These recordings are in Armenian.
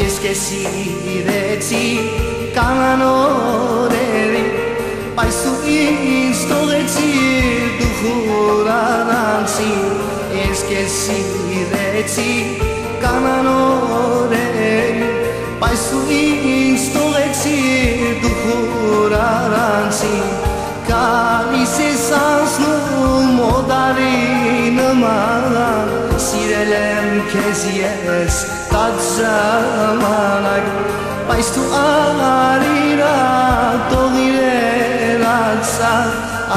es que si de ti canano deri pai su insto de ti tu jurarán si es que si de ti canano deri pai su insto de ti tu jurarán si Սիրել եմ քեզ ես տաք ժամանակ Բայց դու արիրա տող իրերացա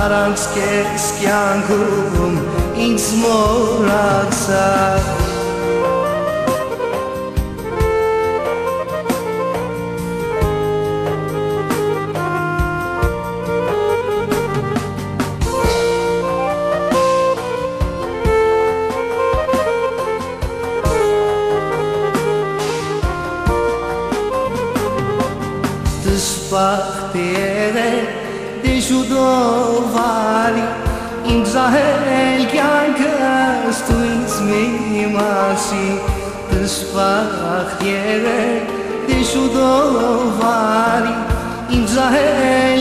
Արանց քեզ կյանքում ինձ մորացա despachtere de judovali in zahel kyankës tu izmi masi despachtere de judovali in zahel kyankës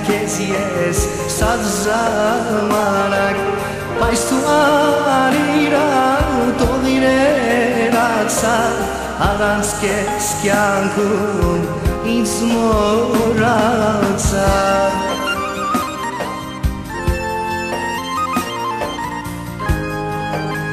herkes yes sad zamanak Paiztu arira to direla za Adanske skiankun izmoratza Thank